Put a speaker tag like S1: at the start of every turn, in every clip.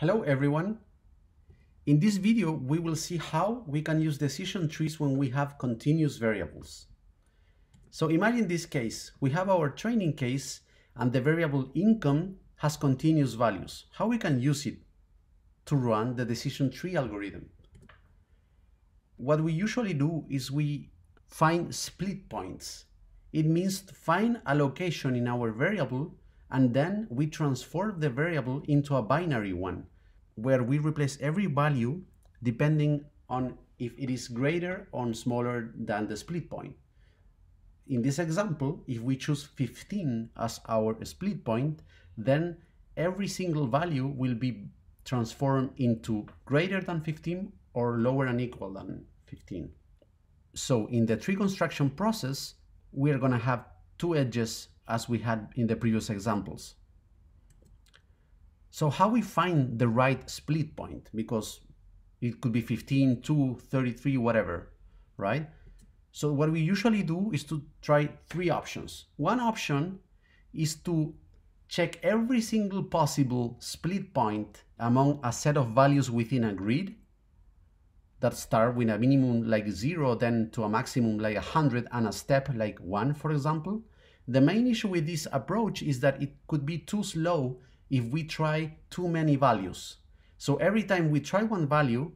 S1: Hello everyone. In this video, we will see how we can use decision trees when we have continuous variables. So imagine this case. We have our training case and the variable income has continuous values. How we can use it to run the decision tree algorithm? What we usually do is we find split points. It means to find a location in our variable and then we transform the variable into a binary one where we replace every value depending on if it is greater or smaller than the split point. In this example, if we choose 15 as our split point, then every single value will be transformed into greater than 15 or lower and equal than 15. So in the tree construction process, we're going to have two edges as we had in the previous examples. So how we find the right split point, because it could be 15, 2, 33, whatever, right? So what we usually do is to try three options. One option is to check every single possible split point among a set of values within a grid that start with a minimum like zero, then to a maximum like 100 and a step like one, for example. The main issue with this approach is that it could be too slow if we try too many values. So every time we try one value,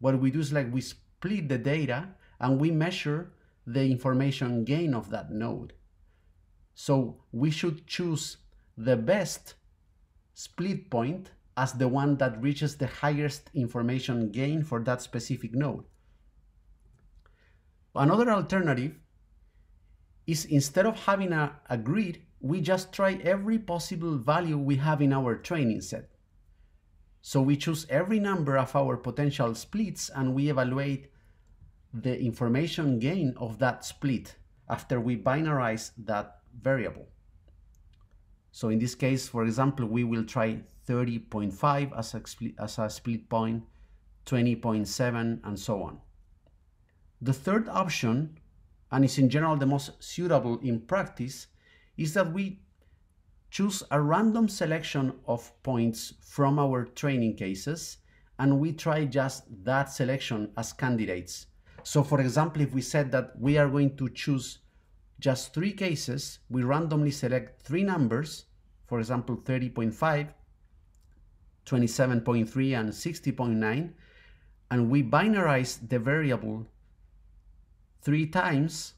S1: what we do is like we split the data and we measure the information gain of that node. So we should choose the best split point as the one that reaches the highest information gain for that specific node. Another alternative is instead of having a, a grid, we just try every possible value we have in our training set. So we choose every number of our potential splits and we evaluate the information gain of that split after we binarize that variable. So in this case, for example, we will try 30.5 as as a split point, 20.7 and so on. The third option, and is in general the most suitable in practice, is that we choose a random selection of points from our training cases and we try just that selection as candidates. So for example, if we said that we are going to choose just three cases, we randomly select three numbers, for example, 30.5, 27.3 and 60.9, and we binarize the variable three times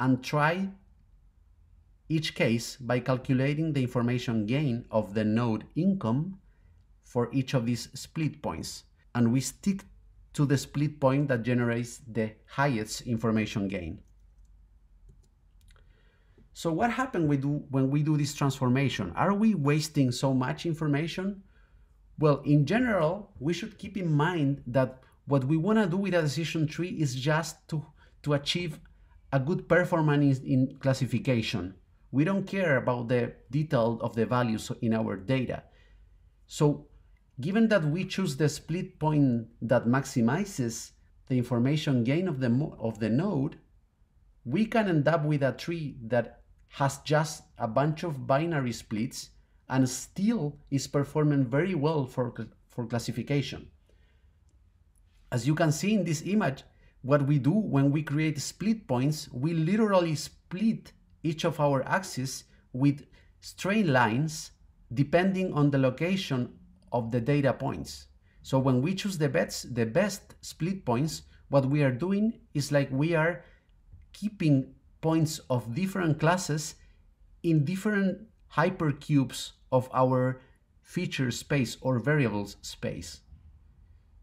S1: and try each case by calculating the information gain of the node income for each of these split points. And we stick to the split point that generates the highest information gain. So what happens when we do this transformation? Are we wasting so much information? Well, in general, we should keep in mind that what we want to do with a decision tree is just to, to achieve a good performance in classification. We don't care about the detail of the values in our data. So given that we choose the split point that maximizes the information gain of the, of the node, we can end up with a tree that has just a bunch of binary splits and still is performing very well for, for classification. As you can see in this image, what we do when we create split points, we literally split each of our axes with straight lines depending on the location of the data points. So when we choose the best, the best split points, what we are doing is like we are keeping points of different classes in different hypercubes of our feature space or variables space.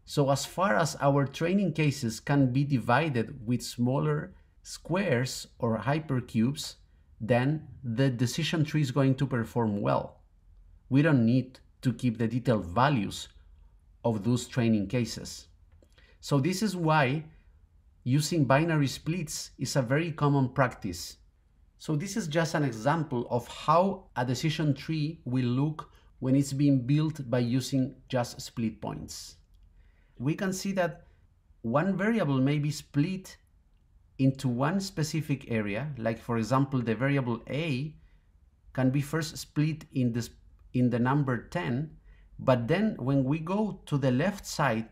S1: So as far as our training cases can be divided with smaller squares or hypercubes, then the decision tree is going to perform well. We don't need to keep the detailed values of those training cases. So this is why using binary splits is a very common practice. So this is just an example of how a decision tree will look when it's being built by using just split points. We can see that one variable may be split into one specific area, like for example, the variable a can be first split in, this, in the number 10, But then when we go to the left side,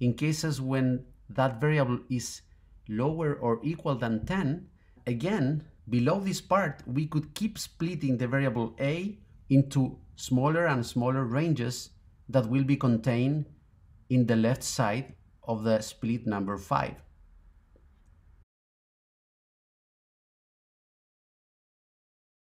S1: in cases when that variable is lower or equal than 10, again, below this part, we could keep splitting the variable a into smaller and smaller ranges that will be contained in the left side of the split number 5.